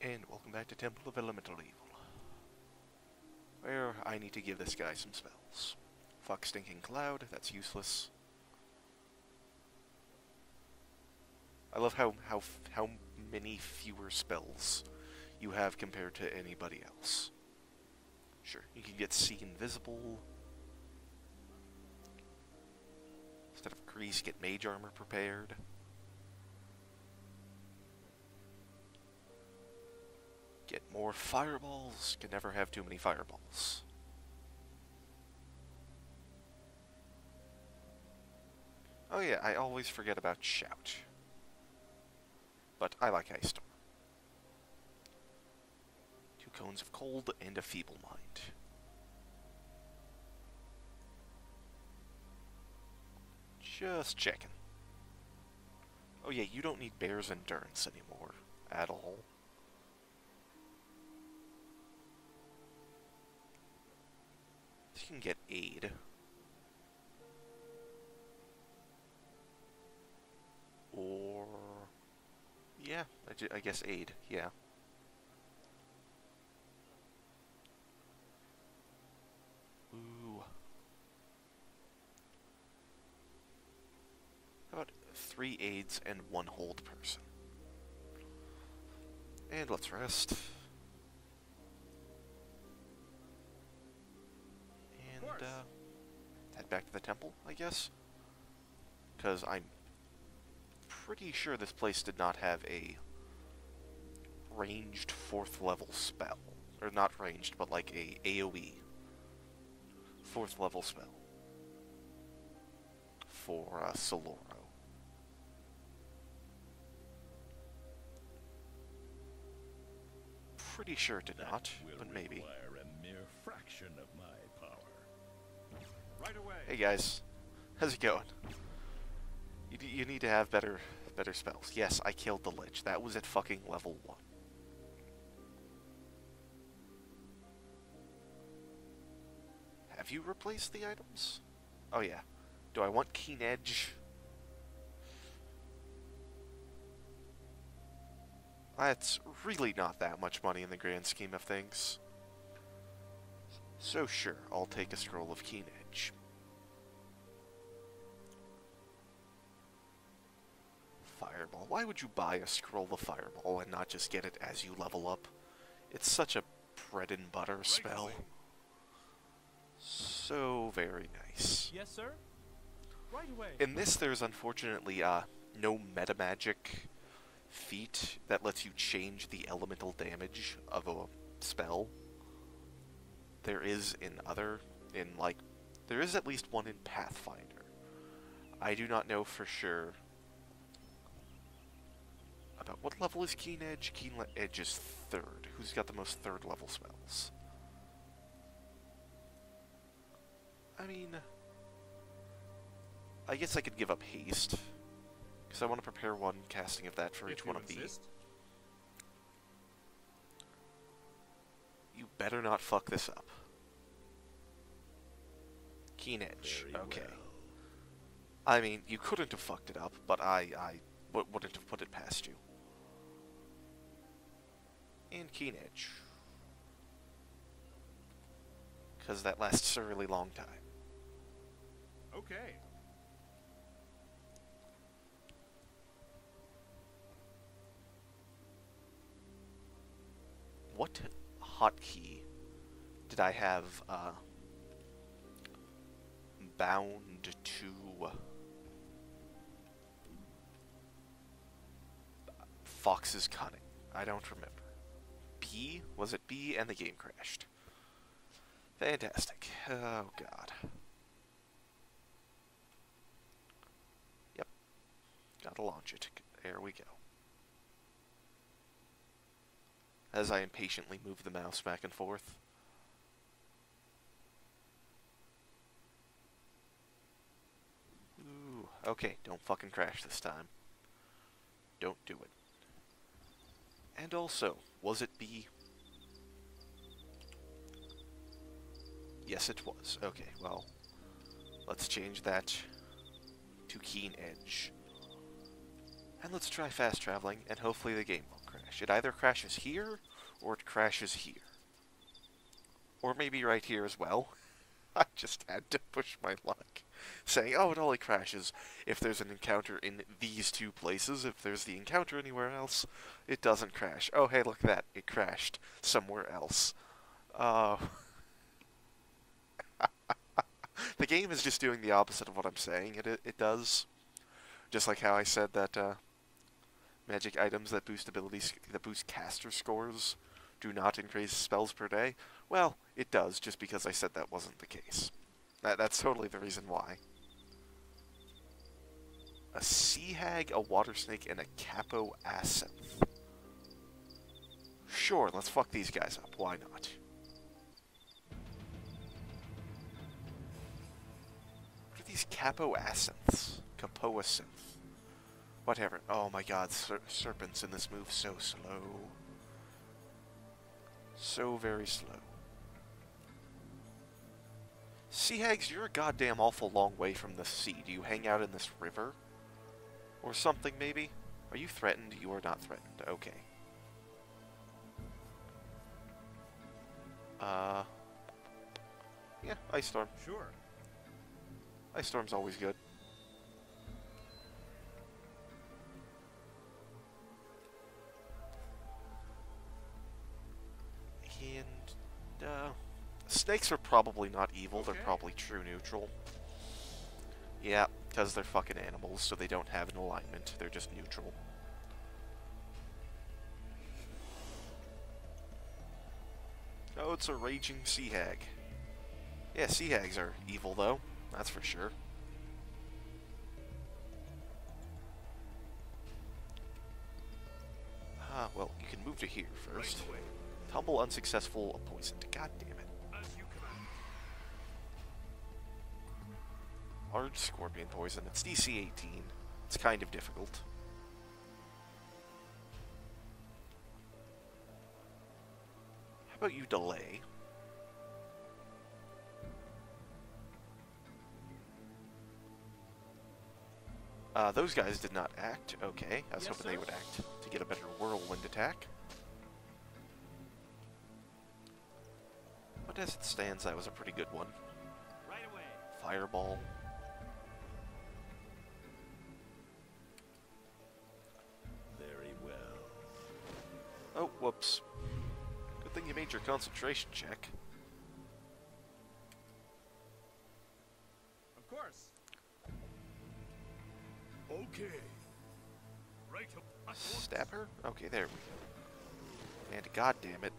And welcome back to Temple of Elemental Evil. Where I need to give this guy some spells. Fuck Stinking Cloud, that's useless. I love how, how, how many fewer spells you have compared to anybody else. Sure, you can get See Invisible. Instead of Grease, get Mage Armor prepared. Get more fireballs. Can never have too many fireballs. Oh yeah, I always forget about Shout. But I like Ice Storm. Two cones of cold and a feeble mind. Just checking. Oh yeah, you don't need Bear's Endurance anymore. At all. Can get aid. Or... Yeah, I, I guess aid, yeah. Ooh. About three aids and one hold person? And let's rest. Uh, head back to the temple, I guess? Because I'm pretty sure this place did not have a ranged fourth level spell. Or not ranged, but like a AoE. Fourth level spell. For uh, Soloro. Pretty sure it did That not, but maybe. a mere fraction of my. Right away. Hey guys, how's it going? You, you need to have better better spells. Yes, I killed the Lich. That was at fucking level 1. Have you replaced the items? Oh yeah. Do I want Keen Edge? That's really not that much money in the grand scheme of things. So sure, I'll take a scroll of Keen Fireball. Why would you buy a scroll of Fireball and not just get it as you level up? It's such a bread and butter spell. So very nice. Yes, sir. Right away. In this, there's unfortunately uh, no meta magic feat that lets you change the elemental damage of a spell. There is in other, in like, there is at least one in Pathfinder. I do not know for sure about what level is Keen Edge. Keen Edge is third. Who's got the most third level spells? I mean, I guess I could give up haste. Because I want to prepare one casting of that for If each one of these. You better not fuck this up. Keen Edge. Okay. well. I mean, you couldn't have fucked it up, but I, I w- wouldn't have put it past you. And Keen Edge. Because that lasts a really long time. Okay. What hotkey did I have uh, bound to Fox's Cunning? I don't remember. B? Was it B and the game crashed? Fantastic. Oh god. Yep. Gotta launch it. There we go. As I impatiently move the mouse back and forth. Ooh, okay, don't fucking crash this time. Don't do it. And also, was it B? Yes, it was. Okay, well, let's change that to Keen Edge. And let's try fast traveling, and hopefully the game won't crash. It either crashes here, or it crashes here. Or maybe right here as well. I just had to push my luck. Saying, oh, it only crashes if there's an encounter in these two places. If there's the encounter anywhere else, it doesn't crash. Oh, hey, look at that. It crashed somewhere else. Uh, the game is just doing the opposite of what I'm saying it, it, it does. Just like how I said that uh, magic items that boost abilities, that boost caster scores, do not increase spells per day. Well, it does, just because I said that wasn't the case. That, that's totally the reason why. A sea hag, a water snake, and a capo asenth. Sure, let's fuck these guys up. Why not? What are these capo asenths? Kapoacinth. Whatever. Oh my god, ser serpents in this move so slow. So very slow. Sea hags, you're a goddamn awful long way from the sea. Do you hang out in this river? Or something, maybe? Are you threatened? You are not threatened. Okay. Uh... Yeah, Ice Storm. Sure. Ice Storm's always good. Snakes are probably not evil, they're probably true neutral. Yeah, because they're fucking animals, so they don't have an alignment, they're just neutral. Oh, it's a raging sea hag. Yeah, sea hags are evil, though. That's for sure. Ah, well, you can move to here first. Tumble unsuccessful, poisoned. God damn it. Large scorpion poison. It's DC 18. It's kind of difficult. How about you delay? Uh, those guys did not act. Okay, I was Yes, hoping they would act to get a better whirlwind attack. But as it stands, that was a pretty good one. Right away. Fireball. Oh, whoops. Good thing you made your concentration check. Of course. Okay. Right up. Stab her? Okay, there we go. And god damn it.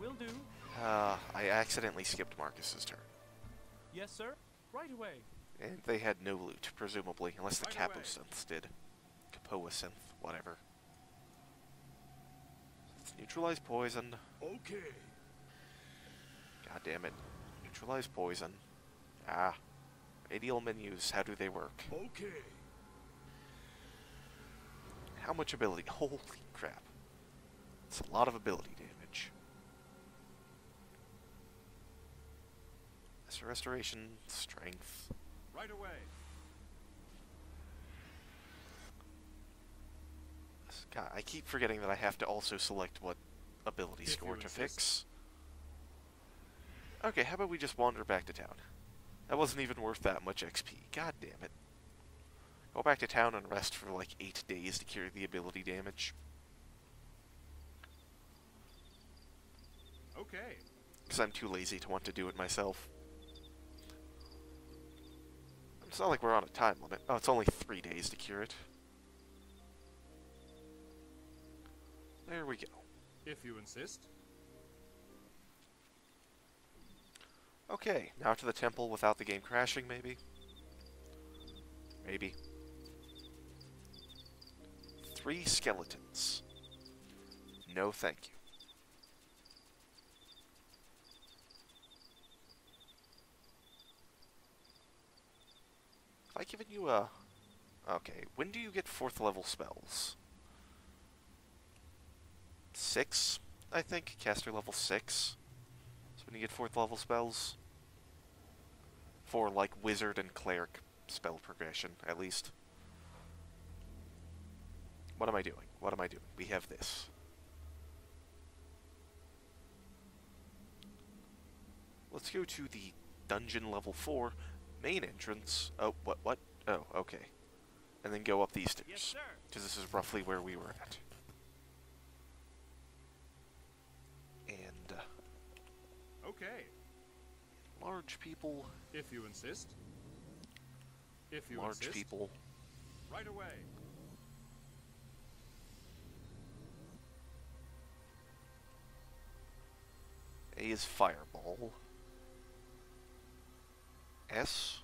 Will do. Uh, I accidentally skipped Marcus's turn. Yes, sir. Right away. And they had no loot, presumably, unless the Right away. Kapoacinths did. Kapoacinth, whatever. Neutralize poison. Okay. God damn it. Neutralize poison. Ah. Radial menus, how do they work? Okay. How much ability? Holy crap. It's a lot of ability damage. Lesser restoration, strength. Right away. God, I keep forgetting that I have to also select what ability If score to insist. fix. Okay, how about we just wander back to town? That wasn't even worth that much XP. God damn it. Go back to town and rest for like eight days to cure the ability damage. Okay. Because I'm too lazy to want to do it myself. It's not like we're on a time limit. Oh, it's only three days to cure it. There we go. If you insist. Okay, now to the temple without the game crashing, maybe? Maybe. Three skeletons. No thank you. Have I given you a... Okay, when do you get fourth level spells? Six, I think. Caster level six. So when you get fourth level spells. For, like, wizard and cleric spell progression, at least. What am I doing? what am I doing? We have this. Let's go to the dungeon level 4 main entrance. Oh, what, what? Oh, okay. And then go up these stairs. Yes. Because this is roughly where we were at. And uh, Okay. large people, If you insist. If you large insist. people. Right away. A is fireball. S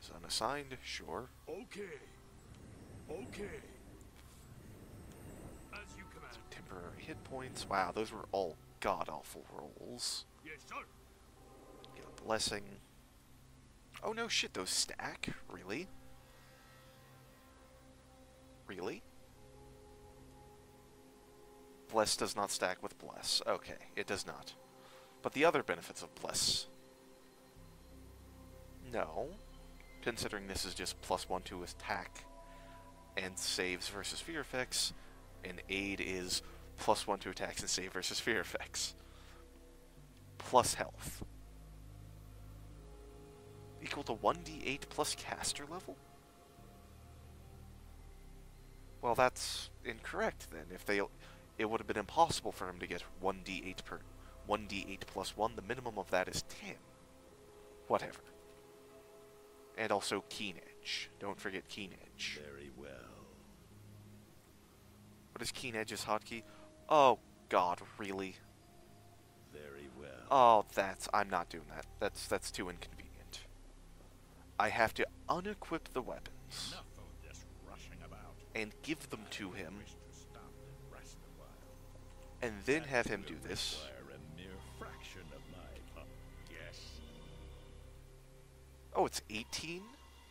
is unassigned, sure. Okay. Okay. As you command. Temporary hit points. Wow, those were all god awful rolls. Yes, sir. Get a blessing. Oh no shit, those stack? Really? Really? Bless does not stack with bless. Okay, it does not. But the other benefits of bless. No. Considering this is just plus one to attack and saves versus fear effects, and aid is plus one to attacks and save versus fear effects. Plus health equal to 1d8 plus caster level? Well, that's incorrect then. If they, it would have been impossible for him to get 1d8 per 1d8 plus 1. The minimum of that is 10. Whatever. And also Keen Edge. Don't forget Keen Edge. Very well. What is Keen Edge's hotkey? Oh god, really? Very. Oh, that's I'm not doing that. That's that's too inconvenient. I have to unequip the weapons this rushing about. and give them to him, and rest a while. and then have him do this. a mere fraction of my pu- Yes. Oh, it's 18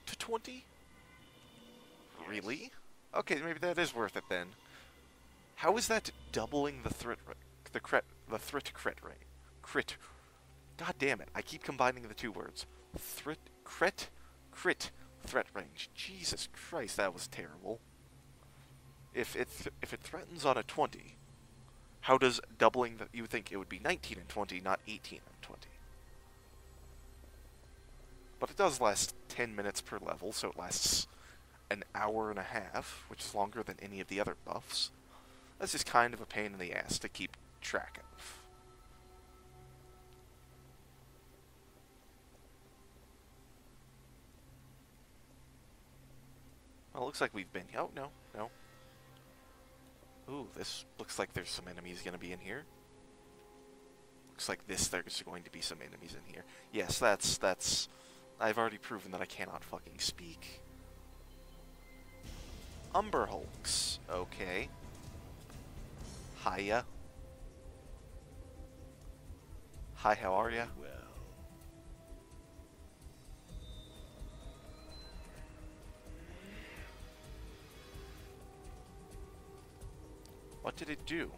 to 20? Really? Okay, maybe that is worth it then. How is that doubling the threat the crit the threat crit rate? Crit. God damn it! I keep combining the two words. Threat crit crit threat range. Jesus Christ, that was terrible. If it if it threatens on a 20, how does doubling that you think it would be 19 and 20, not 18 and 20? But it does last 10 minutes per level, so it lasts an hour and a half, which is longer than any of the other buffs. That's just kind of a pain in the ass to keep track of. Well, it looks like we've been. Oh, no, no. Ooh, this looks like there's some enemies going to be in here. Looks like this, there's going to be some enemies in here. Yes, that's, that's... I've already proven that I cannot fucking speak. Umber Hulks. Okay. Hiya. Hi, how are ya? Well. What did it do?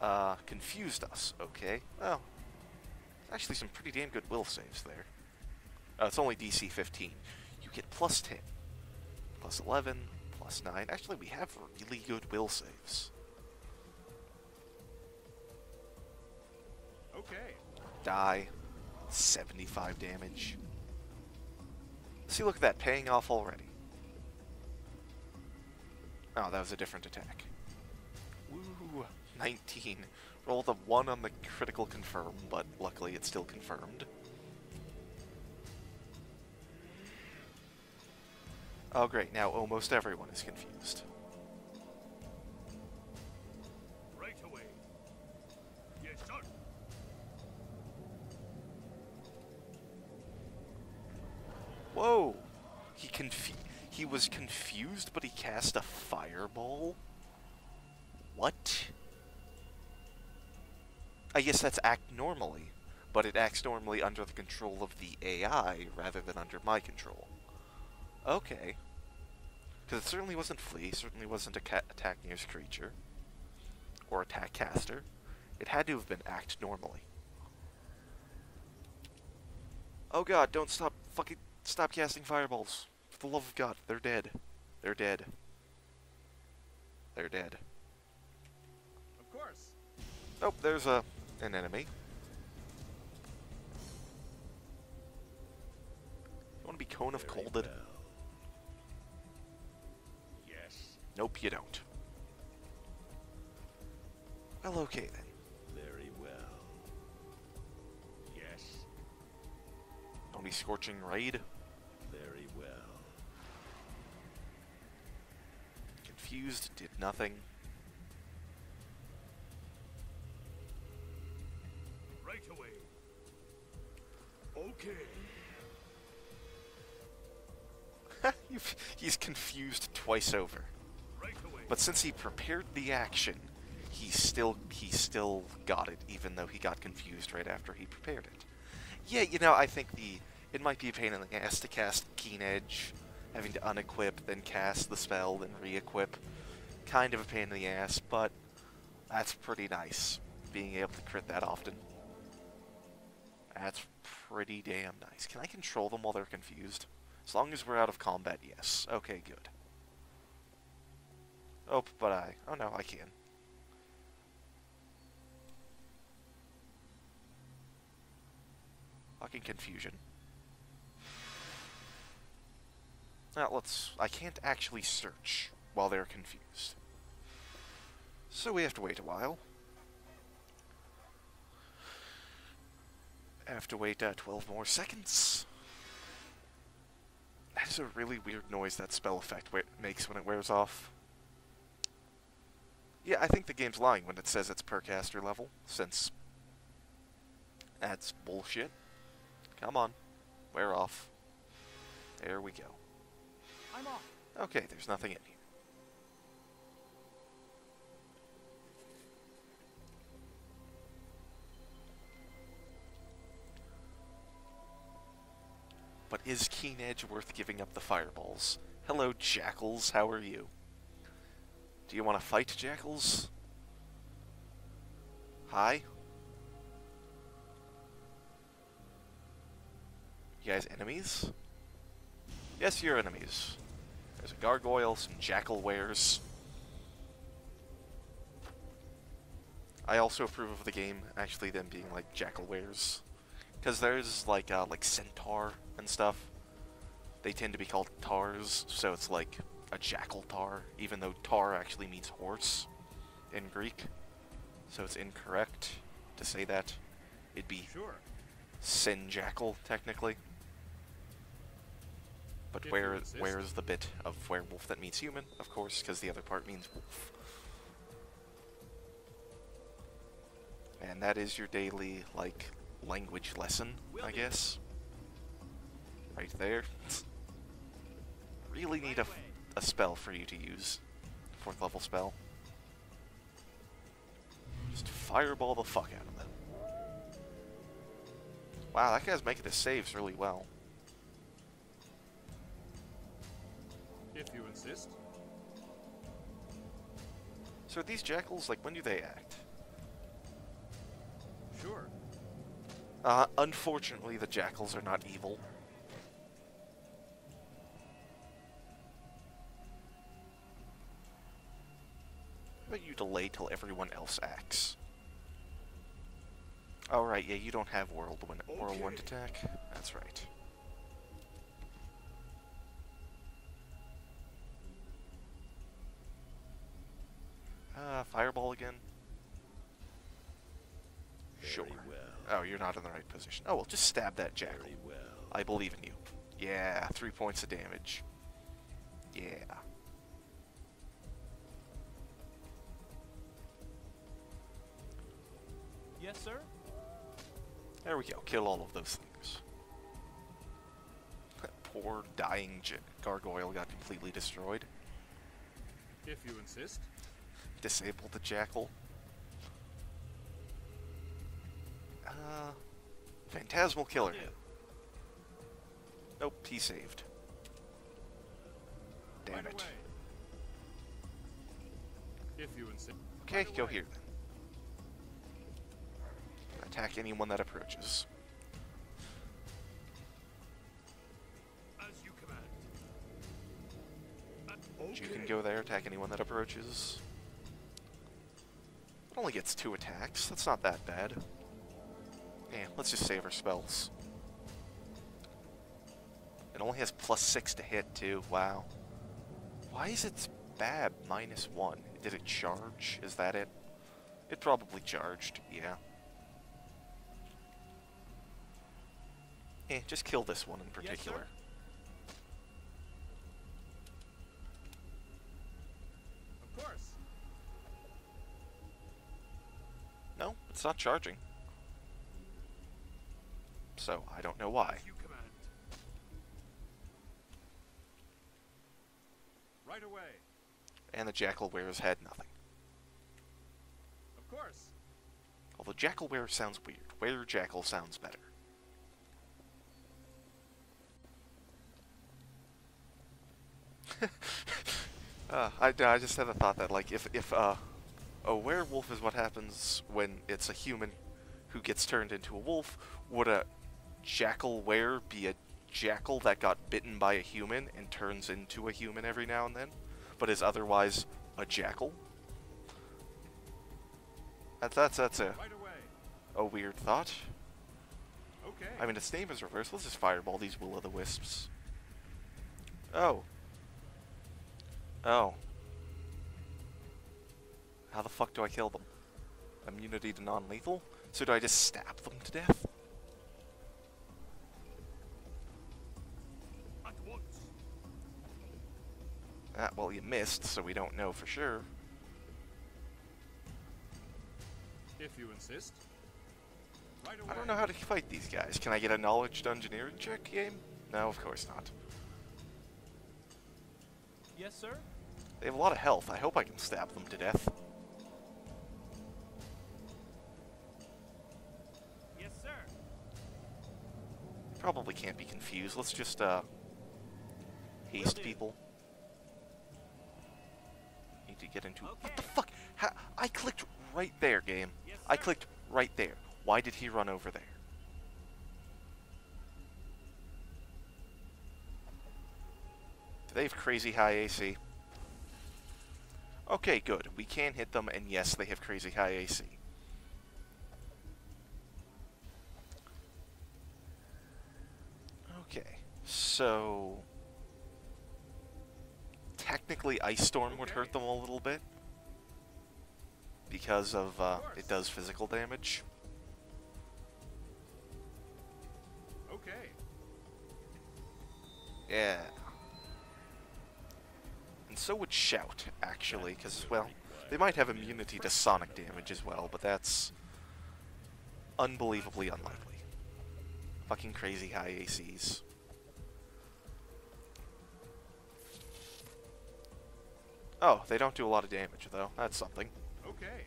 Uh, confused us. Okay. Well, actually some pretty damn good will saves there. Uh, it's only DC 15. You get plus 10, plus 11, plus 9. Actually, we have really good will saves. Okay. Die. 75 damage. See, look at that, paying off already. Oh, that was a different attack. Woo! 19. Roll the 1 on the critical confirm, but luckily it's still confirmed. Oh great, now almost everyone is confused. Was confused, but he cast a fireball? What? I guess that's act normally, but it acts normally under the control of the AI rather than under my control. Okay. Because it certainly wasn't Flee, certainly wasn't a attack nearest creature, or attack caster. It had to have been act normally. Oh god, don't stop fucking stop casting fireballs. For the love of God, they're dead. They're dead. they're dead. Of course. Nope, there's a an enemy. You want to be Cone of Colded? well. Yes. Nope, you don't. Well, okay then. Very well. Yes. Don't be Scorching Rayed. Very well. Confused, did nothing. Right away. Okay. He's confused twice over. Right away. But since he prepared the action, he still he still got it, even though he got confused right after he prepared it. Yeah, you know, I think the it might be a pain in the ass to cast Keen Edge, having to unequip, then cast the spell, then re-equip. Kind of a pain in the ass, but that's pretty nice, being able to crit that often. That's pretty damn nice. Can I control them while they're confused? As long as we're out of combat, yes. Okay, good. Oh, but I... Oh no, I can. Fucking confusion. Now, let's... I can't actually search while they're confused. So we have to wait a while. Have to wait uh, 12 more seconds. That's a really weird noise that spell effect makes when it wears off. Yeah, I think the game's lying when it says it's per caster level, since that's bullshit. Come on, wear off. There we go. I'm off. Okay, there's nothing in here. But is Keen Edge worth giving up the fireballs? Hello, Jackals, how are you? Do you want to fight, Jackals? Hi? You guys enemies? Yes, you're enemies. There's a gargoyle, some jackalweres. I also approve of the game actually them being like jackalweres. Because there's like uh, like centaur and stuff. They tend to be called taurs, so it's like a jackal tar, even though tar actually means horse in Greek. So it's incorrect to say that. It'd be Sure. sin jackal technically. But where where is the bit of werewolf that means human? Of course, because the other part means wolf. And that is your daily like language lesson, I guess. Right there. really need a, a spell for you to use. Fourth level spell. Just fireball the fuck out of them. Wow, that guy's making his saves really well. If you insist. So these jackals, like, when do they act? Sure. Uh, unfortunately, the jackals are not evil. How about you delay till everyone else acts? Alright, yeah, you don't have whirlwind, whirlwind Okay. attack. That's right. Oh, you're not in the right position. Oh, well, just stab that jackal. Very well. I believe in you. Yeah, three points of damage. Yeah. Yes, sir. There we go. Kill all of those things. That poor dying gargoyle got completely destroyed. If you insist. Disable the jackal. Uh, Phantasmal Killer. Nope, he saved. Damn Right it. If you insist. Okay, Right go away. here then. Attack anyone that approaches. As you command. You can go there, attack anyone that approaches. It only gets two attacks. That's not that bad. Yeah, let's just save our spells. It only has plus six to hit, too. Wow. Why is its BAB minus one? Did it charge? Is that it? It probably charged, yeah. Eh, just kill this one in particular. Of course. No, it's not charging. So, I don't know why. Right away. And the Jackal Wearers had nothing. Of course. Although Jackalwere sounds weird. Were Jackal sounds better. uh, I, I just had a thought that, like, if, if uh, a werewolf is what happens when it's a human who gets turned into a wolf, would a jackal wearer be a jackal that got bitten by a human and turns into a human every now and then, but is otherwise a jackal? That's that's that's a a weird thought. Okay. I mean, its name is reversed. Let's just fireball these will o' the wisps. Oh. Oh. How the fuck do I kill them? Immunity to non-lethal? So do I just stab them to death? Ah, well, you missed, so we don't know for sure. If you insist. Right. I don't know how to fight these guys. Can I get a knowledge dungeoneering check game? No, of course not. Yes, sir? They have a lot of health. I hope I can stab them to death. Yes, sir. Probably can't be confused. Let's just, uh, haste people. To get into. What the fuck? How, I clicked right there, game. Yes, I clicked right there. Why did he run over there? Do they have crazy high AC? Okay, good. We can hit them, and yes, they have crazy high AC. Okay, so technically Ice Storm would hurt them a little bit because of uh, it does physical damage. Okay. Yeah. And so would Shout, actually, because, well, they might have immunity to sonic damage as well, but that's unbelievably unlikely. Fucking crazy high ACs. Oh, they don't do a lot of damage, though. That's something. Okay.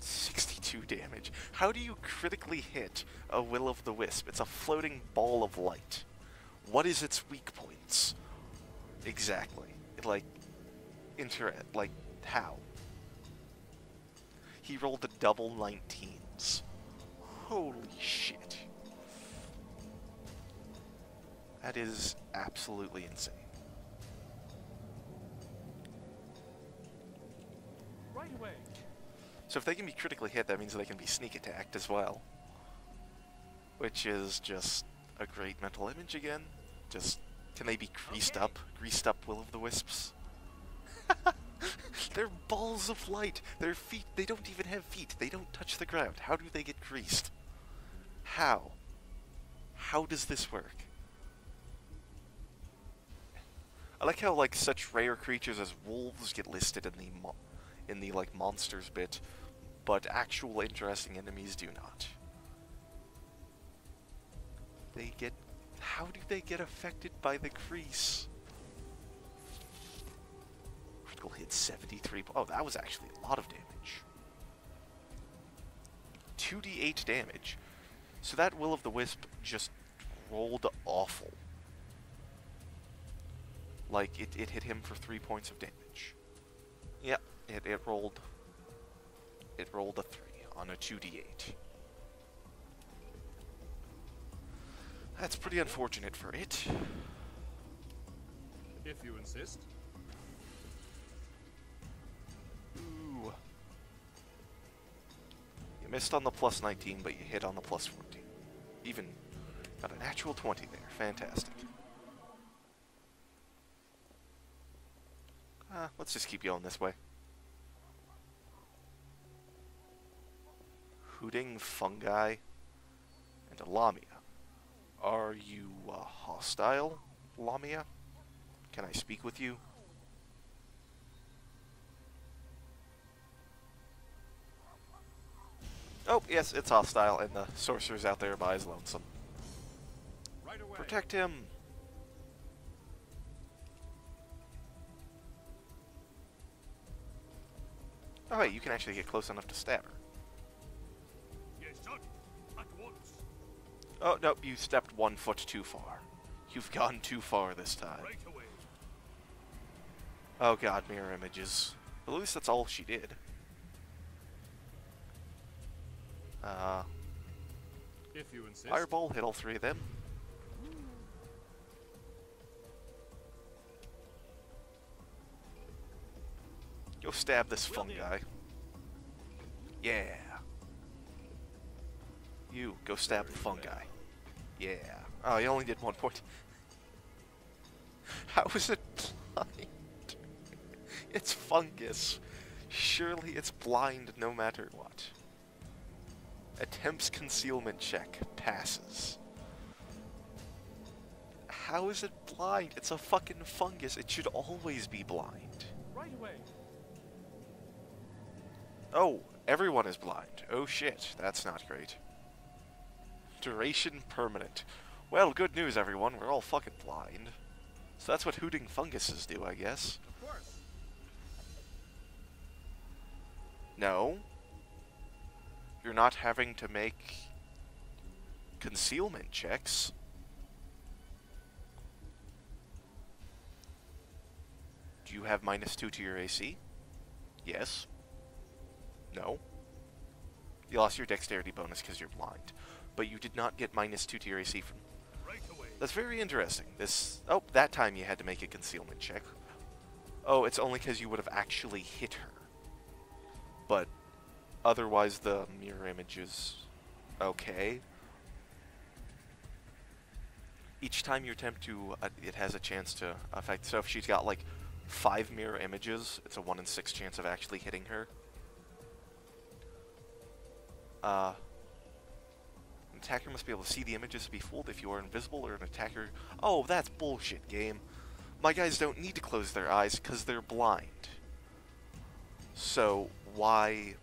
62 damage. How do you critically hit a Will of the Wisp? It's a floating ball of light. What is its weak points? Exactly. Like, inter like, how? He rolled a double 19s. Holy shit. That is absolutely insane. So if they can be critically hit, that means they can be sneak attacked as well. Which is just a great mental image again. Just, can they be greased Okay. up? Greased up Will of the Wisps? They're balls of light. Their feet, they don't even have feet. They don't touch the ground. How do they get greased? How? How does this work? I like how like such rare creatures as wolves get listed in the mo- in the like monsters bit, but actual interesting enemies do not. They get how do they get affected by the grease? Critical hit 73. Oh, that was actually a lot of damage. 2d8 damage. So that Will of the Wisp just rolled awful. Like, it, it hit him for 3 points of damage. Yep, it, it rolled... It rolled a 3 on a 2d8. That's pretty unfortunate for it. If you insist. Ooh. You missed on the plus 19, but you hit on the plus 14. Even got an actual 20 there. Fantastic. Uh, let's just keep going this way. Hooting fungi and a lamia. Are you uh, hostile, lamia? Can I speak with you? Oh, yes, it's hostile, and the sorcerer's out there by his lonesome. Right away. Protect him! Oh, wait, you can actually get close enough to stab her. Oh, nope, you stepped one foot too far. You've gone too far this time. Oh god, mirror images. At least that's all she did. Uh, If you insist. Fireball hit all three of them. Go stab this fungi. Yeah. You, go stab the fungi. Yeah. Oh, he only did one point. How is it blind? it's fungus. Surely it's blind no matter what. Attempts concealment check. Passes. How is it blind? It's a fucking fungus. It should always be blind. Right away. Oh, everyone is blind. Oh shit, that's not great. Duration permanent. Well, good news everyone, we're all fucking blind. So that's what hooting funguses do, I guess. No. You're not having to make concealment checks. Do you have minus 2 to your AC? Yes. No. You lost your dexterity bonus because you're blind. But you did not get minus 2 to your AC from... That's very interesting. This... Oh, that time you had to make a concealment check. Oh, it's only because you would have actually hit her. But otherwise the mirror image is okay. Each time you attempt to, uh, it has a chance to affect. So if she's got like five mirror images, it's a one in six chance of actually hitting her. Uh, attacker must be able to see the images to be fooled if you are invisible or an attacker. Oh, that's bullshit, game. My guys don't need to close their eyes because they're blind. So why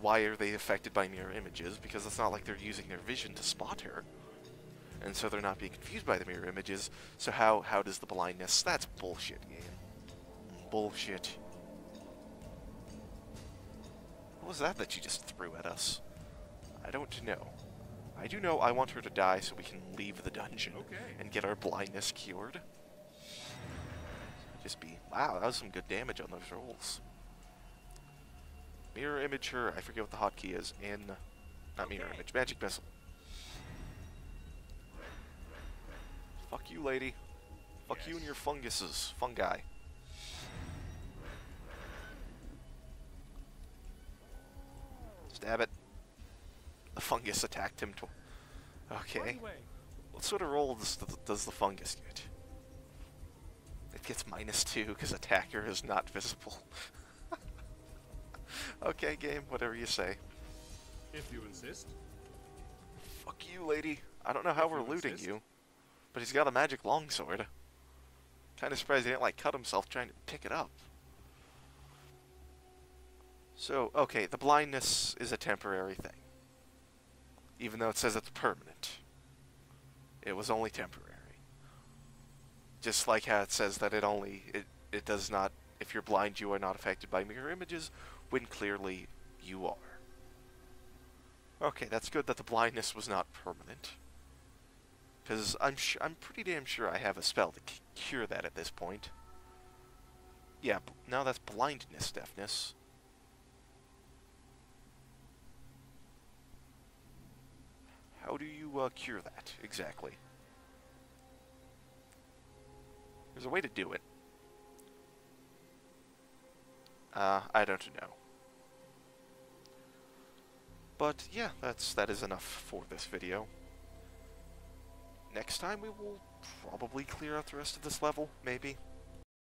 why are they affected by mirror images? Because it's not like they're using their vision to spot her. And so they're not being confused by the mirror images. So how how does the blindness? That's bullshit, game. Bullshit. What was that that you just threw at us? I don't know. I do know I want her to die so we can leave the dungeon Okay. and get our blindness cured. Just be wow, that was some good damage on those rolls. Mirror image her, I forget what the hotkey is, in not mirror image, magic missile. Fuck you, lady. Fuck you and your funguses, fungi. Stab it. The fungus attacked him. Okay. What sort of roll does the, does the fungus get? It gets minus two because attacker is not visible. okay, game, whatever you say. If you insist. Fuck you, lady. I don't know how If we're you looting insist. you, but he's got a magic longsword. Kind of surprised he didn't like cut himself trying to pick it up. So, okay, the blindness is a temporary thing. Even though it says it's permanent. It was only temporary. Just like how it says that it only it, it does not if you're blind you are not affected by mirror images when clearly you are. Okay, that's good that the blindness was not permanent. Because I'm I'm pretty damn sure I have a spell to cure that at this point. Yeah, now that's blindness deafness. How do you uh, cure that exactly? There's a way to do it. Uh, I don't know. But yeah, that's that is enough for this video. Next time we will probably clear out the rest of this level, maybe.